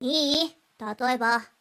いい？例えば。